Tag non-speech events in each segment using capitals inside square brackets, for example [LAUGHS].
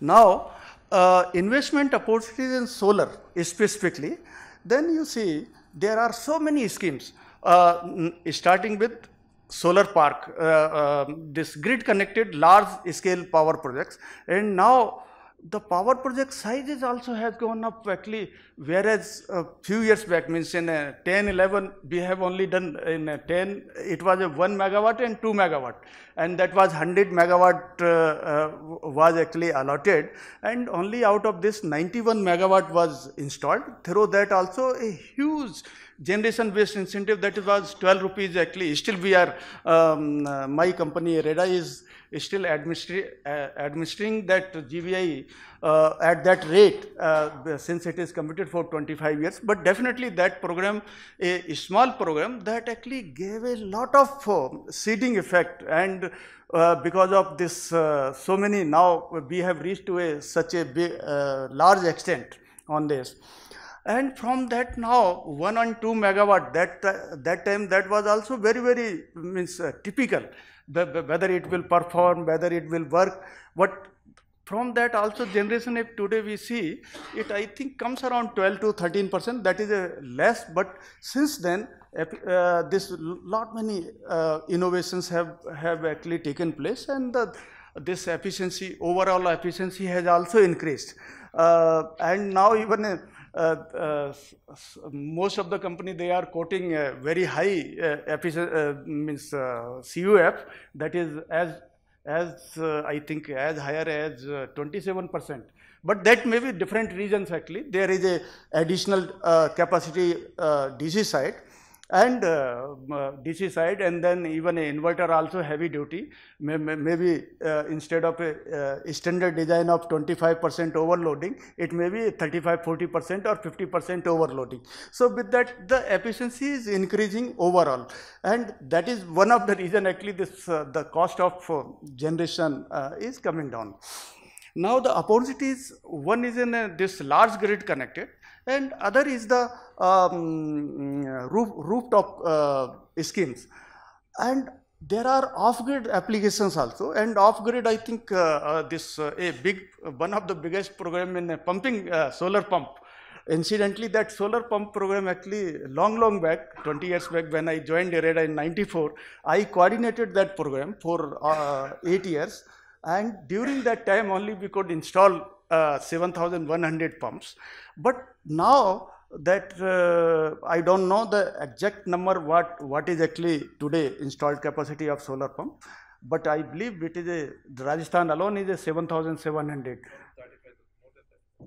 Now, uh, investment opportunities in solar specifically, then you see there are so many schemes. Uh, starting with solar park, uh, uh, this grid connected large scale power projects. And now the power project sizes also has gone up actually whereas a few years back means in 10 11 we have only done in 10 it was a 1 megawatt and 2 megawatt and that was 100 megawatt uh, uh, was actually allotted and only out of this 91 megawatt was installed. Through that also a huge generation based incentive that was 12 rupees actually still we are um, uh, my company IREDA is still administri uh, administering that GBI uh, at that rate uh, since it is committed for 25 years. But definitely that program a, small program that actually gave a lot of uh, seeding effect. And uh, because of this so many now we have reached to a such a big, large extent on this and from that now 1 and 2 megawatt that uh, that time that was also very very means uh, typical. Whether it will perform whether it will work but from that also generation if today we see it i think comes around 12 to 13 percent. That is a less but since then uh, this lot many uh, innovations have have actually taken place and the, this efficiency overall efficiency has also increased. Uh, and now even uh, uh, Uh, uh, most of the company they are quoting very high uh, efficiency means CUF that is as as I think as higher as 27 percent but that may be different reasons actually. There is a additional uh, capacity uh, DC side and uh, DC side and then even a inverter also heavy duty may, may, maybe uh, instead of a, uh, standard design of 25 percent overloading it may be 35 40 percent or 50 percent overloading. So with that the efficiency is increasing overall and that is one of the reason actually this uh, the cost of uh, generation uh, is coming down. Now the opportunities one is in this large grid connected and other is the um, roof, rooftop uh, schemes. And there are off-grid applications also and off-grid I think uh, uh, this uh, a big one of the biggest program in pumping uh, solar pump. Incidentally that solar pump program actually long long back 20 years back when I joined IREDA in 94 I coordinated that program for uh, 8 years and during that time only we could install uh, 7100 pumps but now that uh, I don't know the exact number what what is actually today installed capacity of solar pump but I believe it is a Rajasthan alone is a 7700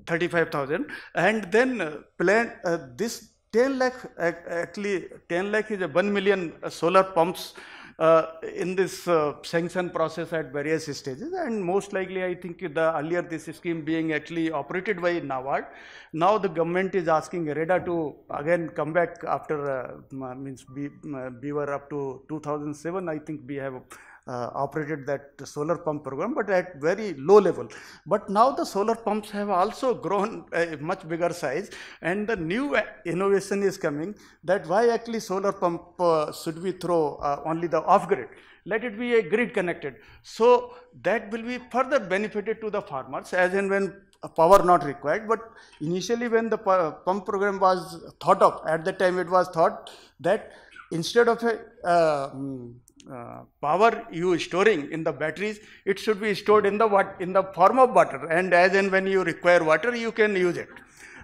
35,000 and then uh, plan uh, this 10 lakh actually 10 lakh is a 1 million solar pumps in this uh, sanction process at various stages and most likely I think the earlier this scheme being actually operated by NABARD. Now the government is asking IREDA to again come back after uh, means we were up to 2007 I think we have uh, operated that solar pump program but at very low level. But now the solar pumps have also grown [LAUGHS] a much bigger size and the new innovation is coming that why actually solar pump uh, should we throw uh, only the off grid let it be a grid connected. So that will be further benefited to the farmers as and when power not required but initially when the pump program was thought of at that time it was thought that instead of a uh, power you storing in the batteries, it should be stored in the what in the form of water, and as and when you require water, you can use it.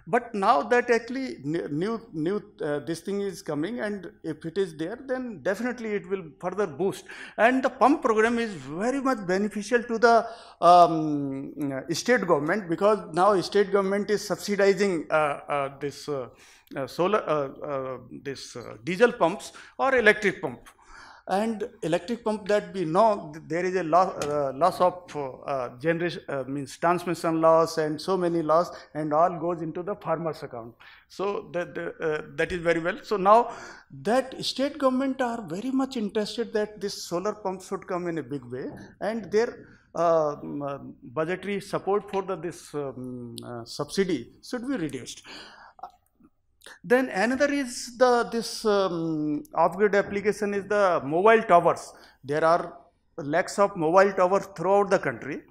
But now that actually new new uh, this thing is coming, and if it is there, then definitely it will further boost. And the pump program is very much beneficial to the um, state government because now state government is subsidizing uh, uh this uh, solar this diesel pumps or electric pump and electric pump that we know there is a loss, uh, loss of uh, generation uh, means transmission loss and so many loss and all goes into the farmer's account. So that uh, that is very well. So now that state government are very much interested that this solar pump should come in a big way and their uh, budgetary support for the, this um, uh, subsidy should be reduced then another is the this um, off-grid application is the mobile towers. There are lakhs of mobile towers throughout the country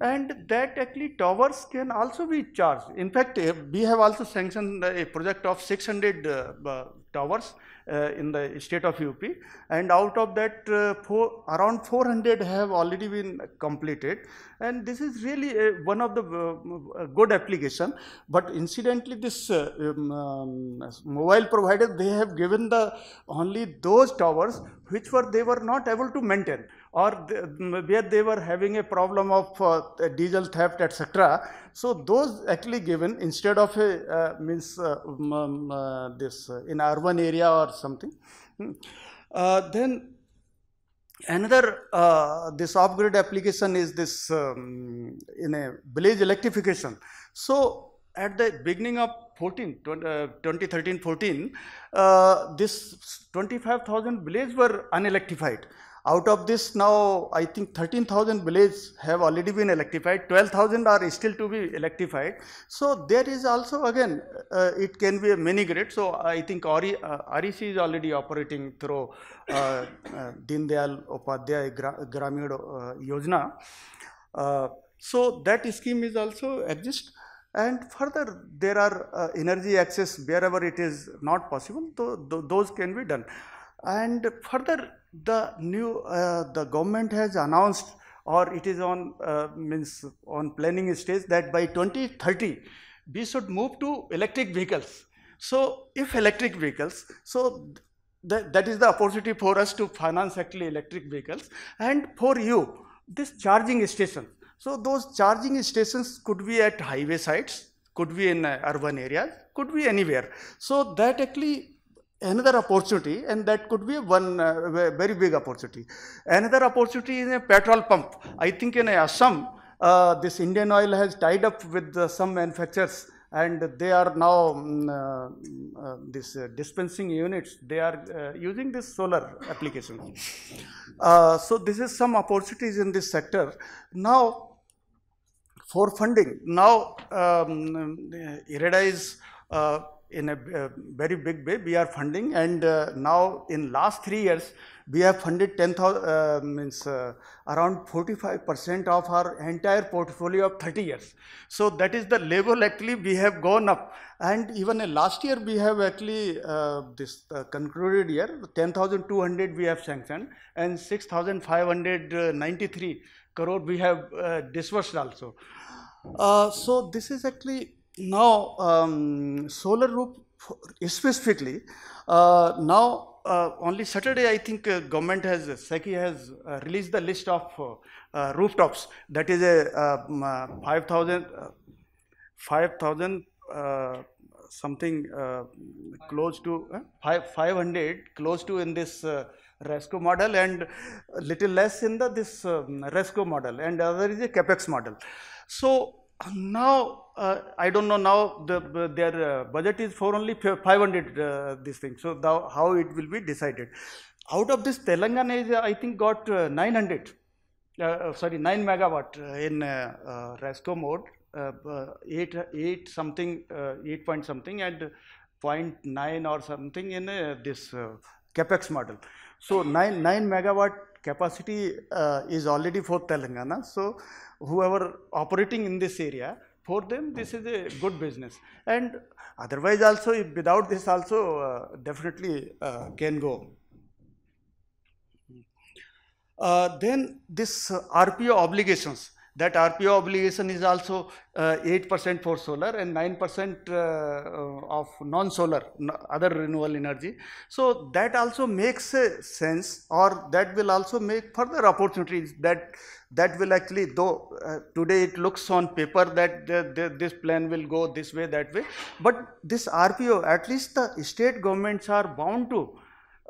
and that actually towers can also be charged. In fact, uh, we have also sanctioned a project of 600 uh, towers uh, in the state of UP and out of that uh, four, around 400 have already been completed. And this is really one of the good application. But incidentally this um, um, mobile provider they have given the only those towers which were they were not able to maintain or where they were having a problem of uh, diesel theft etc so those actually given instead of a uh, means uh, um, this uh, in urban area or something. Hmm. Uh, then another this off-grid application is this um, in a village electrification. So at the beginning of 14, 2013 14, this 25,000 villages were unelectrified. Out of this now, I think 13,000 villages have already been electrified, 12,000 are still to be electrified. So there is also again, uh, it can be a mini grid. So I think RE, uh, REC is already operating through uh, uh, Deen Dayal Upadhyay Gra Gramin uh, Yojana. Uh, so that scheme is also exist. And further, there are energy access wherever it is not possible, so th those can be done. And further, the new uh, the government has announced or it is on uh, means on planning stage that by 2030 we should move to electric vehicles. So if electric vehicles so th that is the opportunity for us to finance actually electric vehicles. And for you this charging station so those charging stations could be at highway sites could be in uh, urban areas could be anywhere. So that actually another opportunity and that could be one uh, very big opportunity. Another opportunity is a petrol pump. I think in Assam, uh, this Indian Oil has tied up with uh, some manufacturers and they are now um, uh, this uh, dispensing units, they are using this solar application. so this is some opportunities in this sector. Now, for funding, now um, IREDA is in a, very big way we are funding and uh, now in last three years we have funded 10,000 uh, means uh, around 45 percent of our entire portfolio of 30 years. So that is the level actually we have gone up and even last year we have actually uh, this uh, concluded year 10,200 we have sanctioned and 6,593 crore we have disbursed also. so this is actually now, um, solar roof specifically, uh, now uh, only Saturday I think uh, government has, SECI has uh, released the list of uh, uh, rooftops that is a um, 5,000 5,000 something close to 5, 500 close to in this RESCO model and little less in the this um, RESCO model and other is a CAPEX model. So now uh, I don't know now the, their uh, budget is for only 500 uh, this thing. So the, how it will be decided. Out of this Telangana is I think got uh, 900 uh, uh, sorry 9 megawatt in RESCO mode 8 8 something 8 point something and 0.9 or something in this capex model. So 9 9 megawatt capacity is already for Telangana. So whoever operating in this area, for them this is a good business. And otherwise also, without this also uh, definitely uh, can go. Uh, then this RPO obligations that RPO obligation is also 8% uh, for solar and 9% uh, of non-solar, other renewable energy. So that also makes sense or that will also make further opportunities that that will actually though uh, today it looks on paper that the, the, this plan will go this way that way. But this RPO at least the state governments are bound to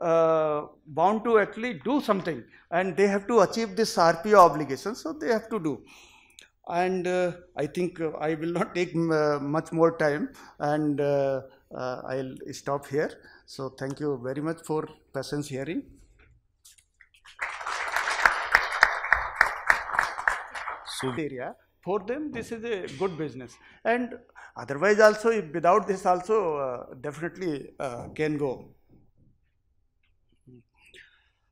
uh, bound to actually do something. And they have to achieve this RPO obligation so they have to do. And uh, I think uh, I will not take uh, much more time. And uh, I'll stop here. So thank you very much for patience hearing [LAUGHS] area. for them this is a good business. And otherwise also without this also definitely can go.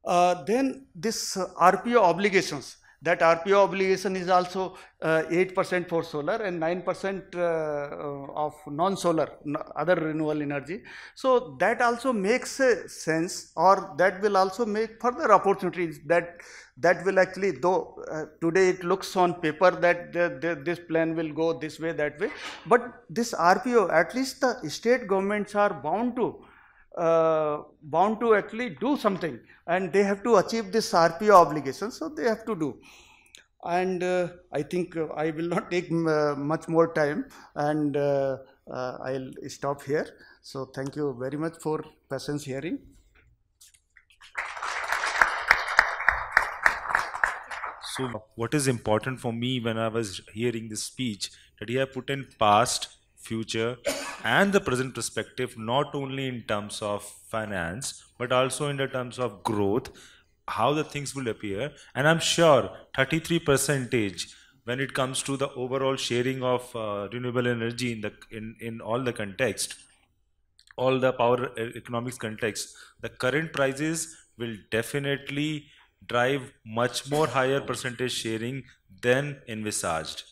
Uh, then this uh, RPO obligations that RPO obligation is also uh, 8% for solar and 9% uh, of non-solar, other renewable energy. So that also makes sense or that will also make further opportunities that that will actually though uh, today it looks on paper that the, the, this plan will go this way that way but this RPO at least the state governments are bound to uh, bound to actually do something. And they have to achieve this RPO obligation so they have to do. And uh, I think uh, I will not take uh, much more time. And I'll stop here. So thank you very much for patience hearing. So what is important for me when I was hearing this speech that he have put in past, future, and the present perspective, not only in terms of finance, but also in the terms of growth, how the things will appear. And I'm sure 33 percentage when it comes to the overall sharing of uh, renewable energy in the in, in all the context, all the power economics context, the current prices will definitely drive much more higher percentage sharing than envisaged.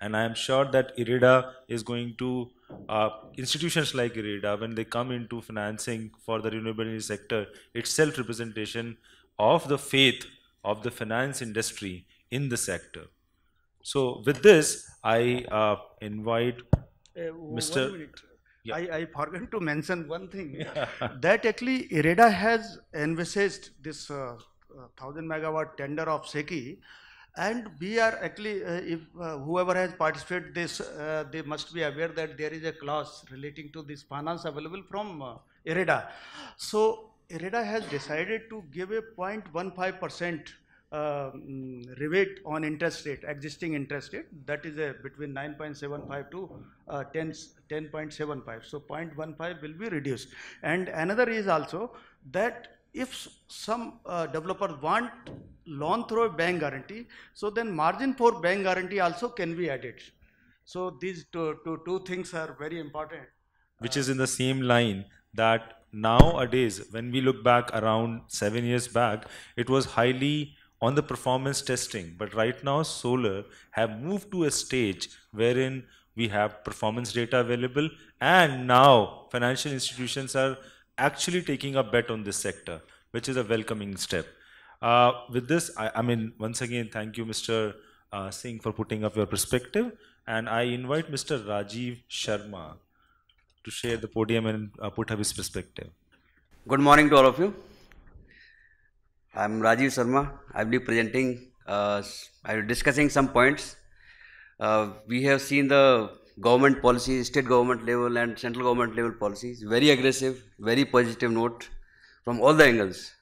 And I am sure that IREDA is going to, uh, institutions like IREDA, when they come into financing for the renewable energy sector, it's self-representation of the faith of the finance industry in the sector. So with this, I uh, invite uh, Mr. Yeah. I, I forgot to mention one thing [LAUGHS] yeah. that actually IREDA has envisaged this uh, 1000 megawatt tender of SECI and we are actually, uh, if uh, whoever has participated this, uh, they must be aware that there is a clause relating to this finance available from uh, IREDA. So IREDA has decided to give a 0.15 percent uh, mm, rebate on interest rate, existing interest rate, that is a between 9.75 to uh, 10, 10.75. So 0.15 will be reduced. And another is also that if some uh, developers want loan through a bank guarantee, so then margin for bank guarantee also can be added. So these two, two, two things are very important. Which is in the same line that nowadays, when we look back around seven years back, it was highly on the performance testing. But right now, solar have moved to a stage wherein we have performance data available and now financial institutions are actually taking a bet on this sector, which is a welcoming step. Uh, with this, I, I, mean, once again, thank you, Mr. Uh, Singh, for putting up your perspective. And I invite Mr. Rajeev Sharma to share the podium and uh, put up his perspective. Good morning to all of you. I'm Rajeev Sharma. I'll be presenting, uh, I'll be discussing some points. Uh, we have seen the government policy, state government level and central government level policies, very aggressive, very positive note from all the angles.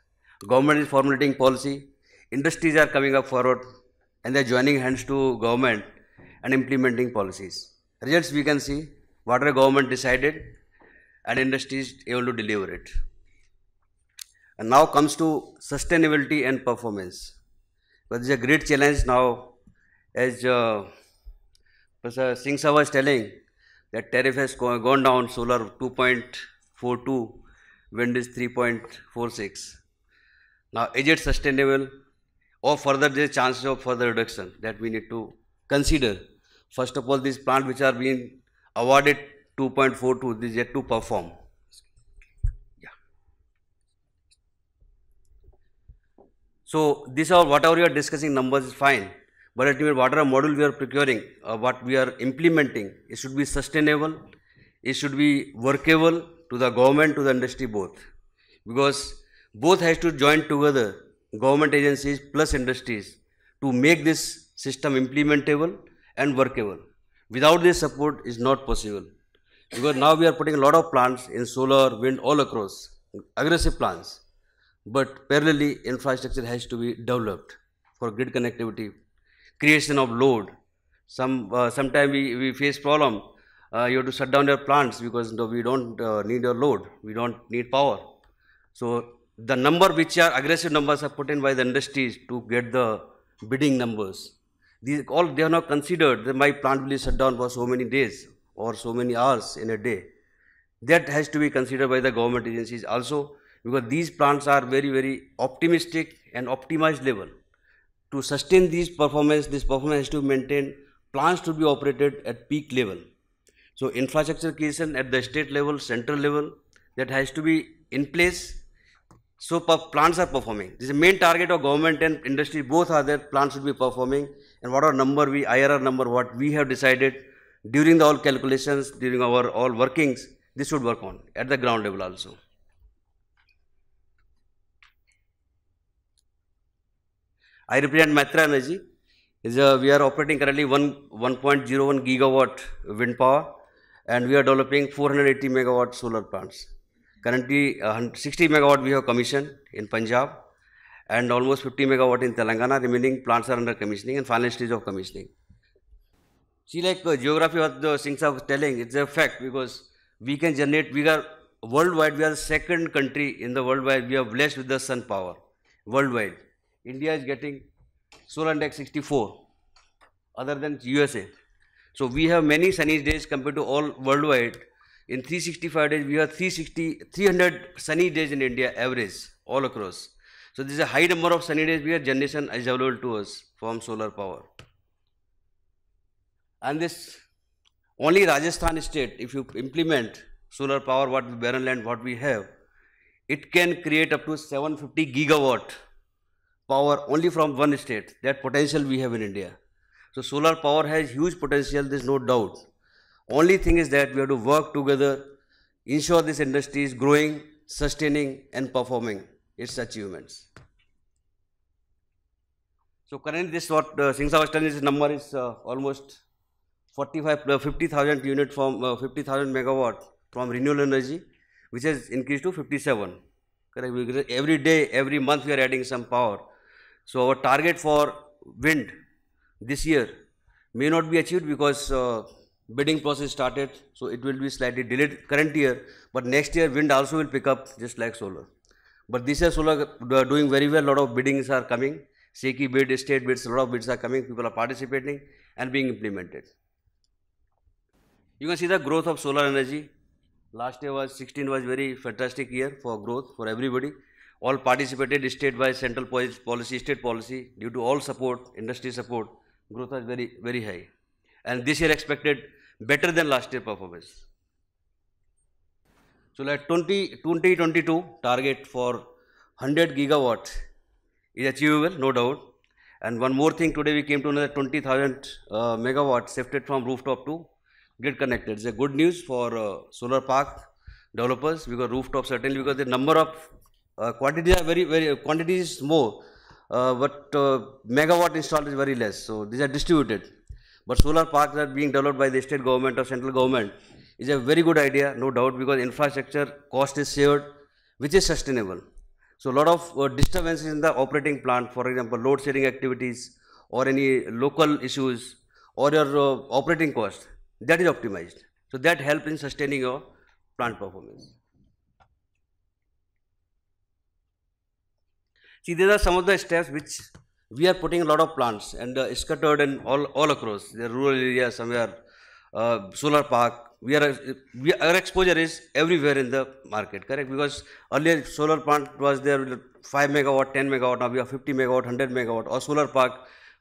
Government is formulating policy, industries are coming up forward and they're joining hands to government and implementing policies. Results we can see, whatever government decided and industries able to deliver it. And now comes to sustainability and performance. But this is a great challenge now as uh, Professor Singh Sir was telling that tariff has gone down, solar 2.42, wind is 3.46. Now, is it sustainable or further there is chances of further reduction that we need to consider. First of all, these plants which are being awarded 2.42, this yet to perform. So, this are whatever you are discussing numbers is fine but ultimately whatever model we are procuring, uh, what we are implementing, it should be sustainable, it should be workable to the government, to the industry both. Because both has to join together, government agencies plus industries, to make this system implementable and workable. Without this support is not possible. Because now we are putting a lot of plants in solar, wind all across, aggressive plants. But parallelly infrastructure has to be developed for grid connectivity, creation of load. Some uh, sometimes we, we face problem. Uh, you have to shut down your plants because we don't uh, need your load. We don't need power. So the number which are aggressive numbers are put in by the industries to get the bidding numbers. These all they are not considered that my plant will be shut down for so many days or so many hours in a day. That has to be considered by the government agencies also because these plants are very very optimistic and optimized level to sustain these performance, this performance has to maintain, plants to be operated at peak level. So infrastructure creation at the state level, central level, that has to be in place. So plants are performing. This is the main target of government and industry. Both are there. Plants should be performing. And what our number we IRR number what we have decided during the all calculations during our all workings. This should work on at the ground level also. I represent Mytrah Energy. Is a, we are operating currently one 1.01 gigawatt wind power, and we are developing 480 megawatt solar plants. Currently, uh, 60 megawatt we have commissioned in Punjab, and almost 50 megawatt in Telangana. Remaining plants are under commissioning and final stage of commissioning. See, like uh, geography, what the things are telling, it's a fact because we can generate. We are worldwide. We are the second country in the worldwide. We are blessed with the sun power worldwide. India is getting solar index 64 other than USA. So we have many sunny days compared to all worldwide. In 365 days, we have 360, 300 sunny days in India average all across. So this is a high number of sunny days we have generation is available to us from solar power. And this only Rajasthan state, if you implement solar power, what barren land, what we have, it can create up to 750 gigawatt power only from one state. That potential we have in India. So solar power has huge potential, there's no doubt. Only thing is that we have to work together, ensure this industry is growing, sustaining and performing its achievements. So currently this what uh, Singh was telling number is uh, almost 45 uh, 50,000 unit from uh, 50,000 megawatt from renewable energy which has increased to 57 correct? Every day every month we are adding some power. So our target for wind this year may not be achieved because uh, bidding process started, so it will be slightly delayed current year, but next year wind also will pick up just like solar. But this year solar doing very well, lot of biddings are coming, SECI bid, state bids, a lot of bids are coming, people are participating and being implemented. You can see the growth of solar energy. Last year was 16 was very fantastic year for growth for everybody all participated state by central policy, state policy, due to all support, industry support, growth was very, very high. And this year expected better than last year performance. So like 20, 2022 target for 100 gigawatt is achievable, no doubt. And one more thing, today we came to another 20,000 uh, megawatts shifted from rooftop to grid connected. It's a good news for uh, solar park developers because rooftop certainly because the number of uh, quantity are very, very, quantities more, uh, but uh, megawatt installed is very less. So these are distributed. But solar parks are being developed by the state government or central government is a very good idea, no doubt, because infrastructure cost is shared, which is sustainable. So a lot of uh, disturbances in the operating plant, for example, load sharing activities or any local issues or your uh, operating cost, that is optimized. So that helps in sustaining your plant performance. See, these are some of the steps which we are putting a lot of plants and uh, scattered and all, all across the rural area, somewhere, uh, solar park. We are, we, our exposure is everywhere in the market, correct? Because earlier solar plant was there 5 megawatt, 10 megawatt, now we have 50 megawatt, 100 megawatt, or solar park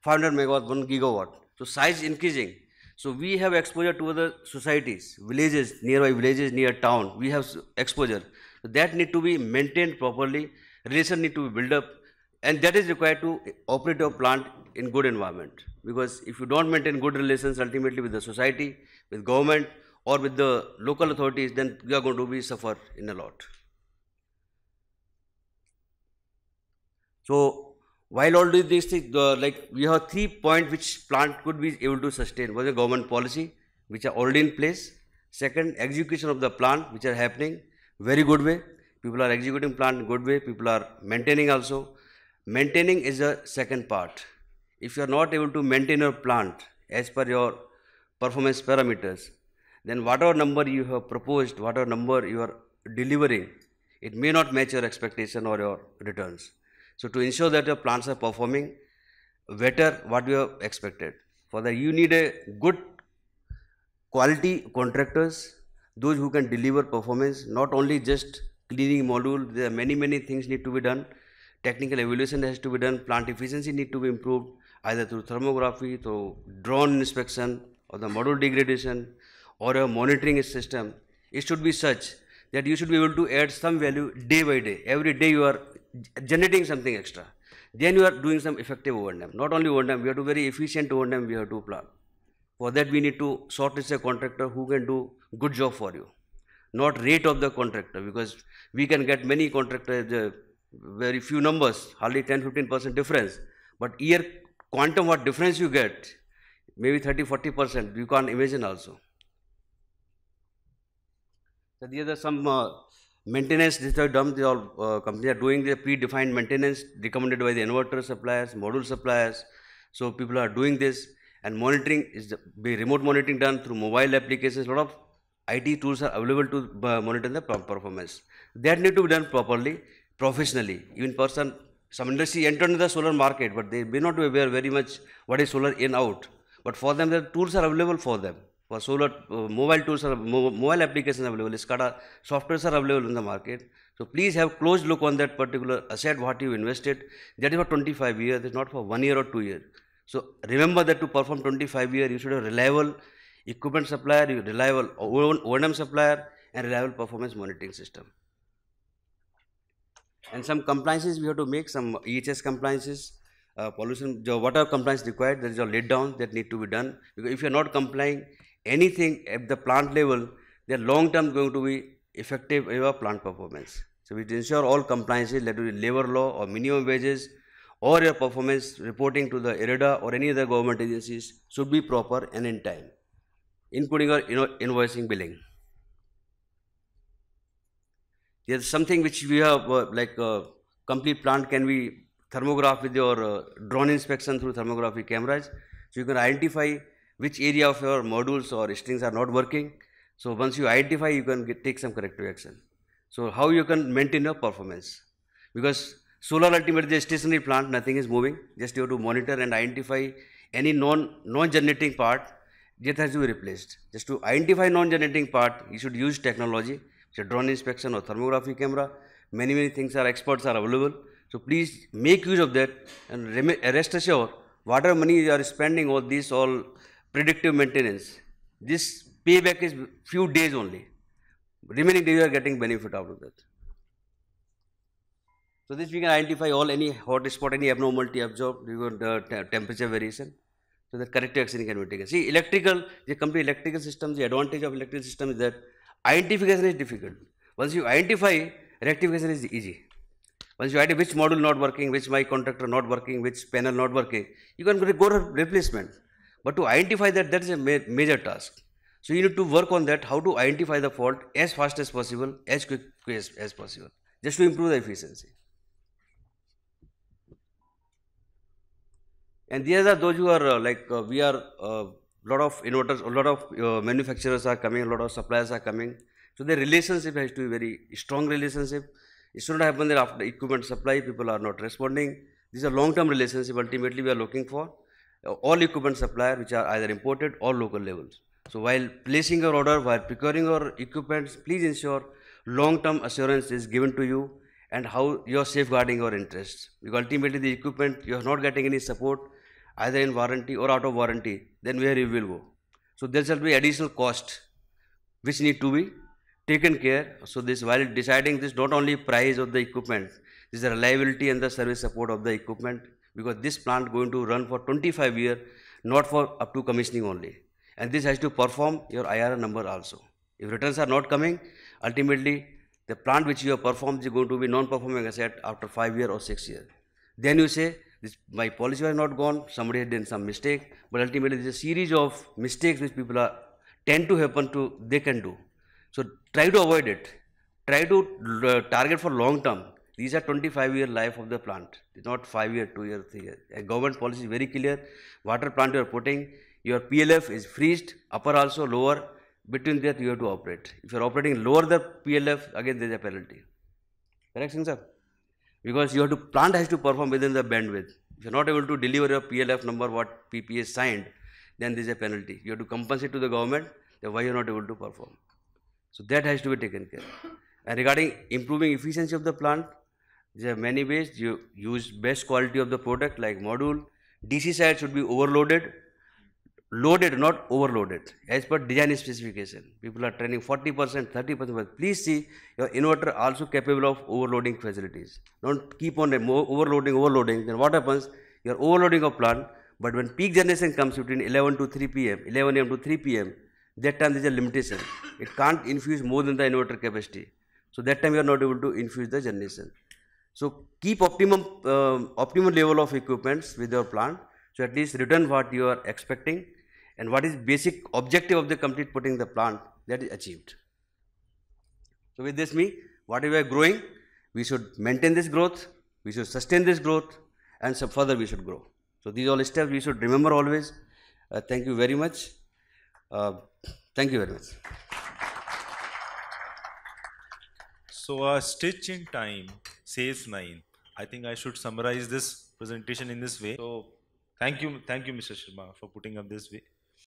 500 megawatt, 1 gigawatt. So size increasing. So we have exposure to other societies, villages, nearby villages, near town. We have exposure. That need to be maintained properly relation need to be built up and that is required to operate your plant in good environment. Because if you don't maintain good relations ultimately with the society with government or with the local authorities then you are going to be suffer in a lot. So while all these things uh, like we have three points which plant could be able to sustain. Was a government policy which are already in place. Second execution of the plant which are happening very good way. People are executing plant in good way. People are maintaining also. Maintaining is the second part. If you are not able to maintain your plant as per your performance parameters, then whatever number you have proposed, whatever number you are delivering, it may not match your expectation or your returns. So to ensure that your plants are performing better what you have expected, for that you need a good quality contractors, those who can deliver performance, not only just cleaning module there are many many things need to be done technical evaluation has to be done, plant efficiency need to be improved either through thermography, through drone inspection, or the model degradation, or a monitoring system. It should be such that you should be able to add some value day by day. Every day you are generating something extra. Then you are doing some effective O&M. Not only O&M, we have to very efficient O&M we have to plan. For that we need to shortlist a contractor who can do good job for you. Not rate of the contractor because we can get many contractors, uh, very few numbers, hardly 10-15% difference. But year quantum what difference you get, maybe 30-40%, you can't imagine also. So these are some uh, maintenance these are done, the all uh, companies are doing the predefined maintenance recommended by the inverter suppliers, module suppliers. So people are doing this and monitoring is the, remote monitoring done through mobile applications. A lot of IT tools are available to uh, monitor the performance. That need to be done properly, professionally. Even person, some industry entered into the solar market, but they may not be aware very much what is solar in out. But for them, the tools are available for them. For solar, uh, mobile tools are mobile applications available. SCADA softwares are available in the market. So please have close look on that particular asset what you invested. That is for 25 years. It's not for one year or two years. So remember that to perform 25 years, you should have reliable equipment supplier, reliable O&M supplier, and reliable performance monitoring system. And some compliances we have to make some EHS compliances, uh, pollution, whatever compliance required, there is a laid down that need to be done. Because if you are not complying anything at the plant level, they are long term going to be effective in plant performance. So we ensure all compliances, let it be labor law or minimum wages, or your performance reporting to the IREDA or any other government agencies should be proper and in time including our invoicing billing. There's something which we have uh, like uh, complete plant can be thermograph with your uh, drone inspection through thermography cameras. So you can identify which area of your modules or strings are not working. So once you identify, you can get, take some corrective action. So how you can maintain your performance? Because solar ultimately is a stationary plant, nothing is moving. Just you have to monitor and identify any non non-generating part that has to be replaced. Just to identify non-generating part, you should use technology, drone inspection or thermography camera. Many, many things are experts are available. So please make use of that and rest assured, whatever money you are spending on this all predictive maintenance, this payback is few days only. Remaining days you are getting benefit out of that. So this we can identify all any hot spot, any abnormality observed, the temperature variation. So that corrective action can be taken. See, electrical, the complete electrical system, the advantage of electrical system is that identification is difficult. Once you identify, rectification is easy. Once you identify which module not working, which my contractor not working, which panel not working, you can go to replacement. But to identify that, that is a ma major task. So you need to work on that, how to identify the fault as fast as possible, as quick as, as possible, just to improve the efficiency. And these are those who are uh, like uh, we are a lot of inverters, a lot of uh, manufacturers are coming, a lot of suppliers are coming. So the relationship has to be very strong relationship. It should not happen that after equipment supply people are not responding. This is a long-term relationship. Ultimately, we are looking for uh, all equipment supplier which are either imported or local levels. So while placing your order, while procuring your equipment, please ensure long-term assurance is given to you and how you are safeguarding your interests. Because ultimately the equipment, you are not getting any support either in warranty or out of warranty, then where you will go. So there shall be additional cost which need to be taken care. So this while deciding this not only price of the equipment, this is the reliability and the service support of the equipment because this plant going to run for 25 years, not for up to commissioning only. And this has to perform your IRR number also. If returns are not coming, ultimately the plant which you have performed is going to be non-performing asset after 5 years or 6 years. Then you say this, my policy was not gone, somebody had done some mistake, but ultimately there's a series of mistakes which people are tend to happen to, they can do. So try to avoid it. Try to uh, target for long term. These are 25 year life of the plant. It's not 5 year, 2 year, 3 year. A government policy is very clear. Water plant you are putting, your PLF is freezed, upper also, lower. Between that you have to operate. If you are operating lower the PLF, again there is a penalty. Correct, sir? Because you have to plant has to perform within the bandwidth. If you're not able to deliver your PLF number what PPA signed, then there is a penalty. You have to compensate to the government that why you're not able to perform. So that has to be taken care. And regarding improving efficiency of the plant, There are many ways. You use best quality of the product like module. DC side should be overloaded, loaded, not overloaded, as per design specification. People are training 40%, 30%. But please see your inverter also capable of overloading facilities. Don't keep on overloading, overloading. Then what happens? You're overloading a plant, but when peak generation comes between 11 to 3 pm, 11 am to 3 pm, that time there's a limitation. It can't infuse more than the inverter capacity. So that time you are not able to infuse the generation. So keep optimum um optimum level of equipments with your plant. So at least return what you are expecting and what is basic objective of the complete putting the plant that is achieved. So with this me, whatever we are growing, we should maintain this growth, we should sustain this growth, and so further we should grow. So these all steps we should remember always. Uh, thank you very much. Uh, thank you very much. So a stitch in time saves nine. I think I should summarize this presentation in this way. So thank you, thank you, Mr. Sharma, for putting up this way.